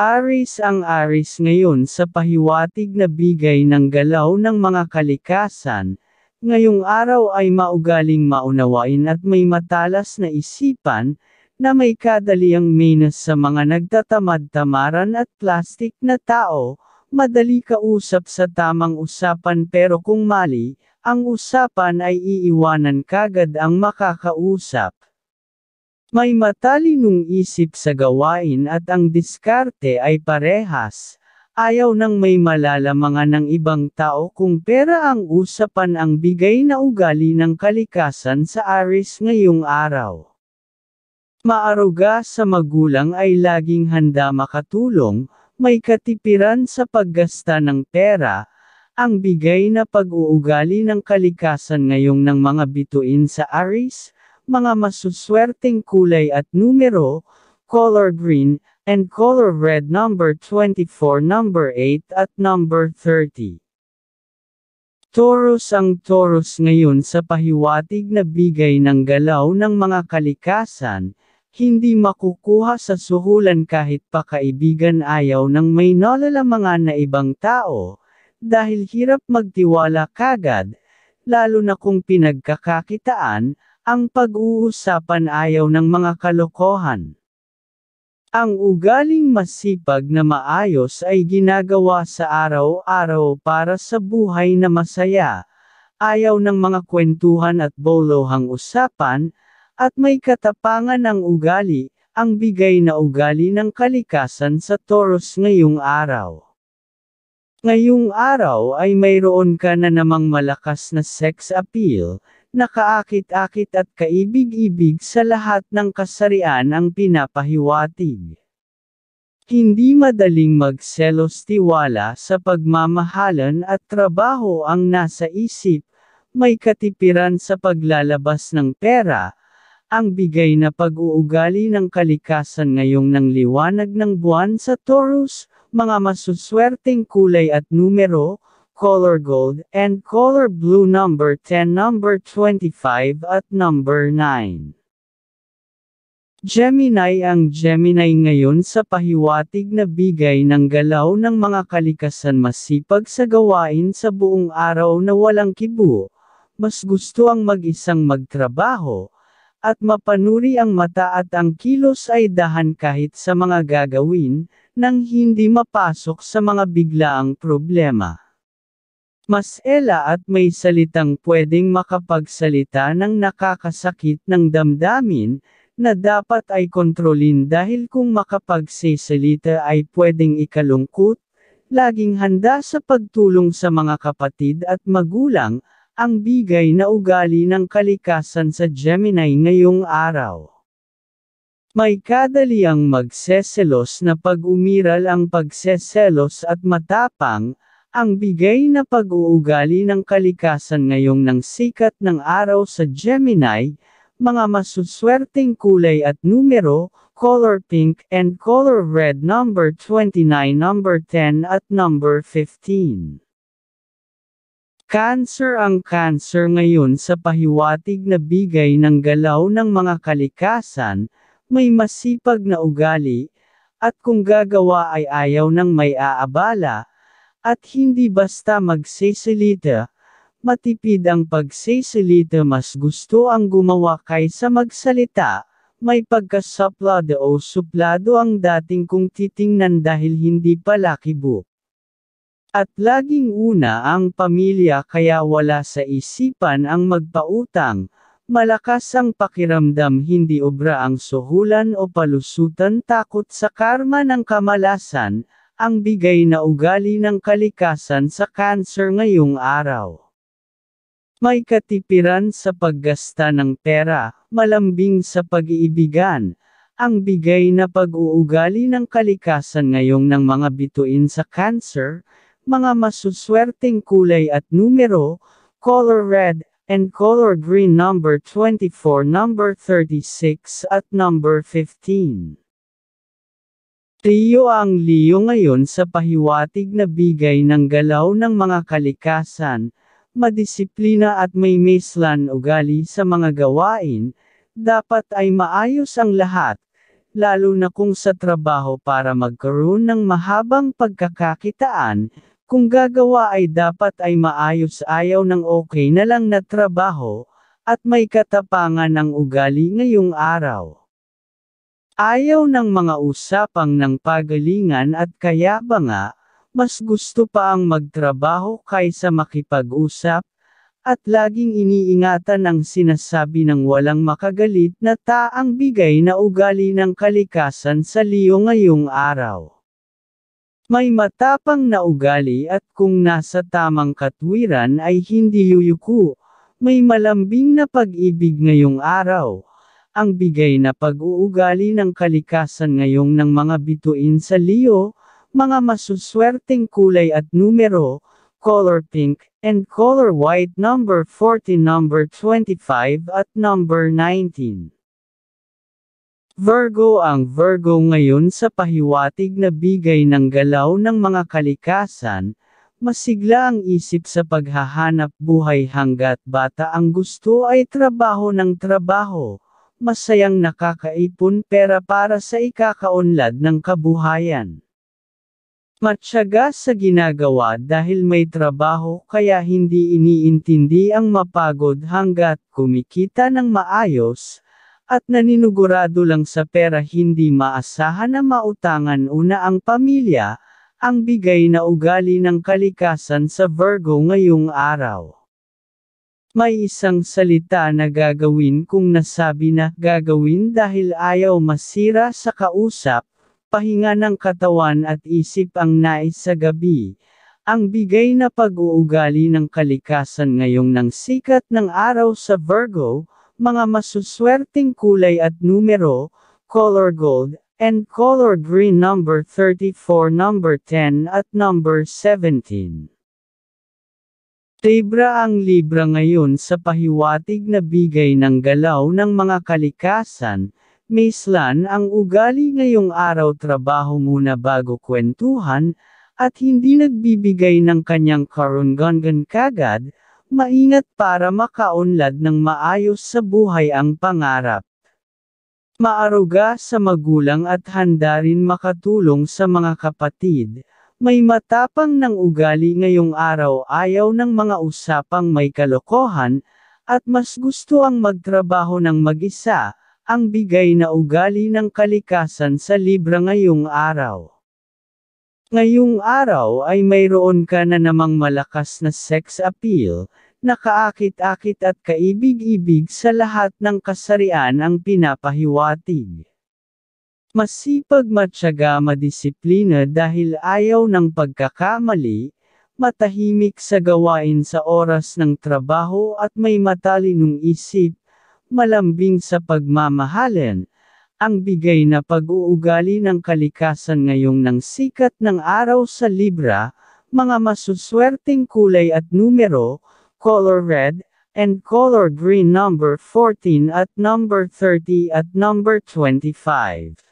Aris ang Aris ngayon sa pahiwatig na bigay ng galaw ng mga kalikasan, ngayong araw ay maugaling maunawain at may matalas na isipan, na may kadaliang menas sa mga nagtatamad-tamaran at plastik na tao, madali kausap sa tamang usapan pero kung mali, ang usapan ay iiwanan kagad ang makakausap. May matalinong isip sa gawain at ang diskarte ay parehas. Ayaw nang may malalamangan ng ibang tao kung pera ang usapan ang bigay na ugali ng kalikasan sa Aris ngayong araw. Maaruga sa magulang ay laging handa makatulong, may katipiran sa paggasta ng pera, ang bigay na pag-uugali ng kalikasan ngayong ng mga bituin sa Aris, mga masuswerteng kulay at numero, color green, and color red number 24 number 8 at number 30. Taurus ang Taurus ngayon sa pahiwatig na bigay ng galaw ng mga kalikasan, hindi makukuha sa suhulan kahit pa kaibigan ayaw ng may nalalamangan na ibang tao, dahil hirap magtiwala kagad, lalo na kung pinagkakakitaan, ang pag-uusapan ayaw ng mga kalokohan. Ang ugaling masipag na maayos ay ginagawa sa araw-araw para sa buhay na masaya. Ayaw ng mga kwentuhan at bolohang usapan, at may katapangan ang ugali, ang bigay na ugali ng kalikasan sa Taurus ngayong araw. Ngayong araw ay mayroon ka na namang malakas na sex appeal, nakaakit-akit at kaibig-ibig sa lahat ng kasarian ang pinapahiwatig. Hindi madaling magselos tiwala sa pagmamahalan at trabaho ang nasa isip, may katipiran sa paglalabas ng pera, ang bigay na pag-uugali ng kalikasan ngayong ng liwanag ng buwan sa Taurus, mga masuswerteng kulay at numero, color gold, and color blue number 10 number 25 at number 9. Gemini Ang Gemini ngayon sa pahiwatig na bigay ng galaw ng mga kalikasan masipag sa gawain sa buong araw na walang kibo, mas gusto ang mag-isang magtrabaho, at mapanuri ang mata at ang kilos ay dahan kahit sa mga gagawin, nang hindi mapasok sa mga biglaang problema. Mas ela at may salitang pwedeng makapagsalita ng nakakasakit ng damdamin, na dapat ay kontrolin dahil kung makapagsisalita ay pwedeng ikalungkot, laging handa sa pagtulong sa mga kapatid at magulang, ang bigay na ugali ng kalikasan sa Gemini ngayong araw. May kadaliang magseselos na pag-umiral ang pagseselos at matapang, ang bigay na pag-uugali ng kalikasan ngayong ng sikat ng araw sa Gemini, mga masuswerteng kulay at numero, color pink and color red number 29 number 10 at number 15. Cancer Ang cancer ngayon sa pahiwatig na bigay ng galaw ng mga kalikasan, may masipag na ugali, at kung gagawa ay ayaw ng may aabala, at hindi basta magsisilita, matipid ang pagsisilita mas gusto ang gumawa kaysa magsalita, may pagkasaplado o suplado ang dating kung titingnan dahil hindi pala kibo. At laging una ang pamilya kaya wala sa isipan ang magpautang, malakas ang pakiramdam hindi obra ang suhulan o palusutan takot sa karma ng kamalasan, ang bigay na ugali ng kalikasan sa cancer ngayong araw. May katipiran sa paggasta ng pera, malambing sa pag-iibigan, ang bigay na pag-uugali ng kalikasan ngayong ng mga bituin sa cancer, mga masuswerteng kulay at numero, color red, and color green number 24 number 36 at number 15. Rio ang Leo ngayon sa pahiwatig na bigay ng galaw ng mga kalikasan, madisiplina at may meslan ugali sa mga gawain, dapat ay maayos ang lahat, lalo na kung sa trabaho para magkaroon ng mahabang pagkakakitaan, kung gagawa ay dapat ay maayos ayaw ng okay na lang na trabaho, at may katapangan ng ugali ngayong araw. Ayaw ng mga usapang ng pagalingan at kaya ba nga, mas gusto pa ang magtrabaho kaysa makipag-usap, at laging iniingatan ang sinasabi ng walang makagalit na taang bigay na ugali ng kalikasan sa liyo ngayong araw. May matapang na ugali at kung nasa tamang katwiran ay hindi yuyuko. May malambing na pag-ibig ngayong araw. Ang bigay na pag-uugali ng kalikasan ngayong ng mga bituin sa Leo, mga masuswerteng kulay at numero, color pink, and color white number 40 number 25 at number 19. Virgo Ang Virgo ngayon sa pahiwatig na bigay ng galaw ng mga kalikasan, masigla ang isip sa paghahanap buhay hanggat bata ang gusto ay trabaho ng trabaho, masayang nakakaipon pera para sa ikakaunlad ng kabuhayan. Matyaga sa ginagawa dahil may trabaho kaya hindi iniintindi ang mapagod hanggat kumikita ng maayos, at naninugurado lang sa pera hindi maasahan na mautangan una ang pamilya, ang bigay na ugali ng kalikasan sa Virgo ngayong araw. May isang salita na gagawin kung nasabi na gagawin dahil ayaw masira sa kausap, pahinga ng katawan at isip ang nais sa gabi. Ang bigay na pag-uugali ng kalikasan ngayong ng sikat ng araw sa Virgo, mga masuswerteng kulay at numero, color gold, and color green number 34 number 10 at number 17. Libra ang Libra ngayon sa pahiwatig na bigay ng galaw ng mga kalikasan, Maislan ang ugali ngayong araw trabaho muna bago kwentuhan, at hindi nagbibigay ng kanyang karungangan kagad, Maingat para makaunlad ng maayos sa buhay ang pangarap. Maaruga sa magulang at handa rin makatulong sa mga kapatid. May matapang ng ugali ngayong araw ayaw ng mga usapang may kalokohan, at mas gusto ang magtrabaho ng mag-isa, ang bigay na ugali ng kalikasan sa Libra ngayong araw. Ngayong araw ay mayroon ka na namang malakas na sex appeal, nakaakit-akit at kaibig-ibig sa lahat ng kasarian ang pinapahiwatig. Masipag matyaga madisiplina dahil ayaw ng pagkakamali, matahimik sa gawain sa oras ng trabaho at may matalinong isip, malambing sa pagmamahalan, ang bigay na pag-uugali ng kalikasan ngayong ng sikat ng araw sa Libra, mga masuswerteng kulay at numero, color red, and color green number 14 at number 30 at number 25.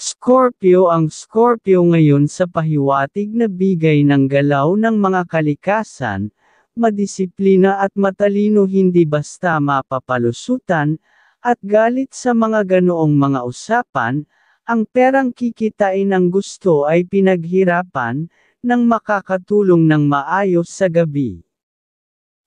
Scorpio Ang Scorpio ngayon sa pahiwatig na bigay ng galaw ng mga kalikasan, madisiplina at matalino hindi basta mapapalusutan, at galit sa mga ganoong mga usapan, ang perang kikitain ng gusto ay pinaghirapan, nang makakatulong ng maayos sa gabi.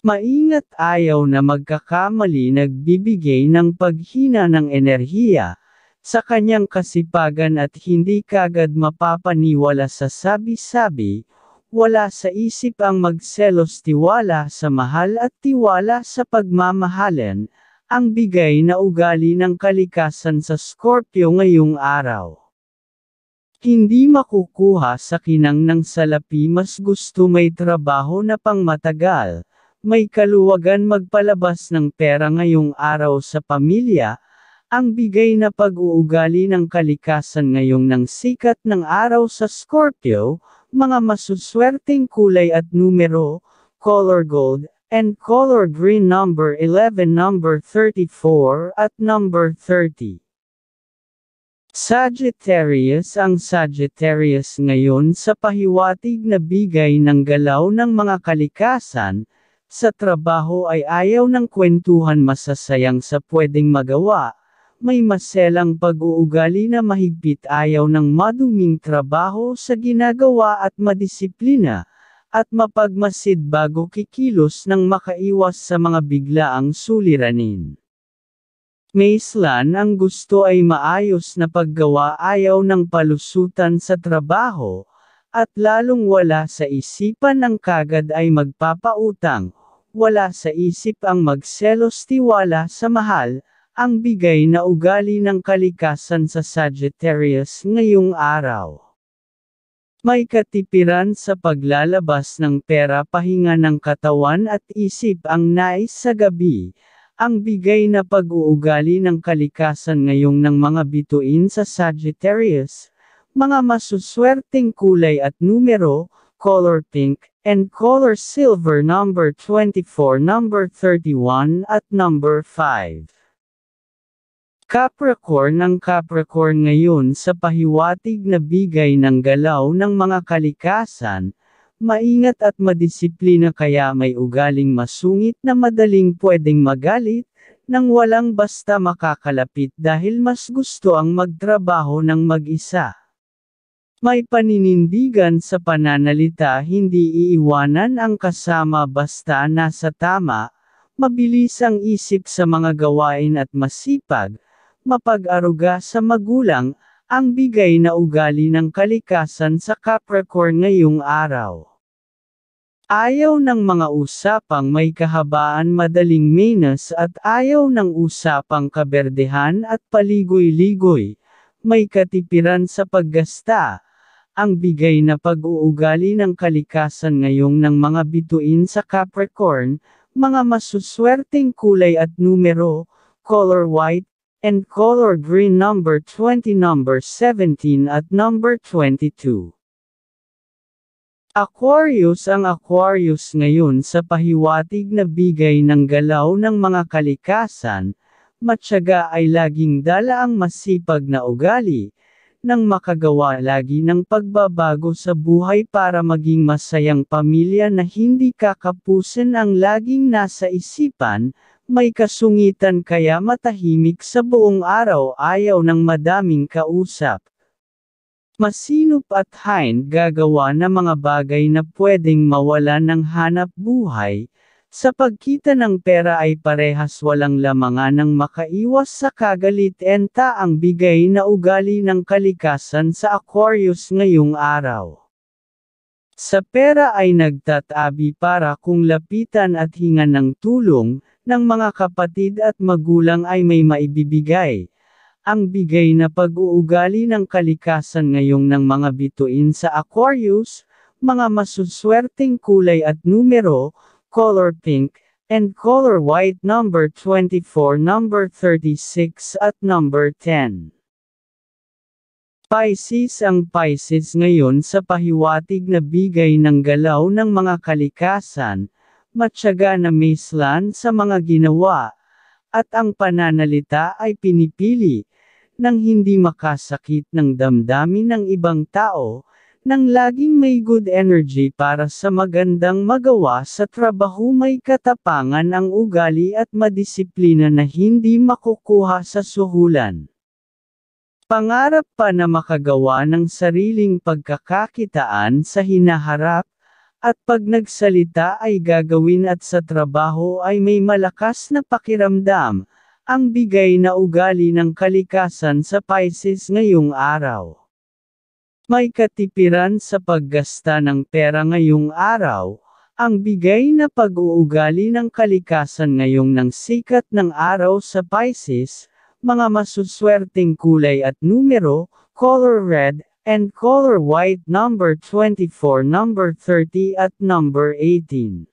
Maingat ayaw na magkakamali nagbibigay ng paghina ng enerhiya, sa kanyang kasipagan at hindi kagad mapapaniwala sa sabi-sabi, wala sa isip ang magselos tiwala sa mahal at tiwala sa pagmamahalan, ang bigay na ugali ng kalikasan sa Scorpio ngayong araw. Hindi makukuha sa kinang ng salapi mas gusto may trabaho na pangmatagal, may kaluwagan magpalabas ng pera ngayong araw sa pamilya, ang bigay na pag-uugali ng kalikasan ngayong ng sikat ng araw sa Scorpio, mga masuswerteng kulay at numero, color gold, and color green number 11 number 34 at number 30. Sagittarius Ang Sagittarius ngayon sa pahiwatig na bigay ng galaw ng mga kalikasan, sa trabaho ay ayaw ng kwentuhan masasayang sa pwedeng magawa, may maselang pag-uugali na mahigpit ayaw ng maduming trabaho sa ginagawa at madisiplina, at mapagmasid bago kikilos nang makaiwas sa mga biglaang suliranin. Maislan ang gusto ay maayos na paggawa ayaw ng palusutan sa trabaho, at lalong wala sa isipan ng kagad ay magpapautang, wala sa isip ang magselos tiwala sa mahal, ang bigay na ugali ng kalikasan sa Sagittarius ngayong araw. May katipiran sa paglalabas ng pera pahinga ng katawan at isip ang nais sa gabi, ang bigay na pag-uugali ng kalikasan ngayong ng mga bituin sa Sagittarius, mga masuswerteng kulay at numero, color pink, and color silver number 24 number 31 at number 5. Capricorn Ang Capricorn ngayon sa pahiwatig na bigay ng galaw ng mga kalikasan, maingat at madisiplina kaya may ugaling masungit na madaling pwedeng magalit, nang walang basta makakalapit dahil mas gusto ang magtrabaho ng mag-isa. May paninindigan sa pananalita hindi iiwanan ang kasama basta nasa tama, mabilis ang isip sa mga gawain at masipag, mapag-aruga sa magulang, ang bigay na ugali ng kalikasan sa Capricorn ngayong araw. Ayaw ng mga usapang may kahabaan madaling menas at ayaw ng usapang kaberdehan at paligoy-ligoy, may katipiran sa paggasta, ang bigay na pag-uugali ng kalikasan ngayong ng mga bituin sa Capricorn, mga masuswerteng kulay at numero, color white, and color green number 20 number 17 at number 22. Aquarius Ang Aquarius ngayon sa pahiwatig na bigay ng galaw ng mga kalikasan, matyaga ay laging dala ang masipag na ugali, nang makagawa lagi ng pagbabago sa buhay para maging masayang pamilya na hindi kakapusin ang laging nasa isipan, may kasungitan kaya matahimik sa buong araw ayaw ng madaming kausap. Masinop at hind gagawa ng mga bagay na pwedeng mawala ng hanap buhay, sa pagkita ng pera ay parehas walang lamangan ng makaiwas sa kagalit enta ang bigay na ugali ng kalikasan sa Aquarius ngayong araw. Sa pera ay nagtatabi para kung lapitan at hinga ng tulong, ng mga kapatid at magulang ay may maibibigay. Ang bigay na pag-uugali ng kalikasan ngayong ng mga bituin sa Aquarius, mga masuswerteng kulay at numero, color pink, and color white number 24 number 36 at number 10. Pisces Ang Pisces ngayon sa pahiwatig na bigay ng galaw ng mga kalikasan, matyaga na mislan sa mga ginawa, at ang pananalita ay pinipili, nang hindi makasakit ng damdamin ng ibang tao, nang laging may good energy para sa magandang magawa sa trabaho may katapangan ang ugali at madisiplina na hindi makukuha sa suhulan. Pangarap pa na makagawa ng sariling pagkakakitaan sa hinaharap, at pag nagsalita ay gagawin at sa trabaho ay may malakas na pakiramdam, ang bigay na ugali ng kalikasan sa Pisces ngayong araw. May katipiran sa paggasta ng pera ngayong araw, ang bigay na pag-uugali ng kalikasan ngayong ng sikat ng araw sa Pisces, mga masuswerteng kulay at numero, color red, and color white number 24 number 30 at number 18.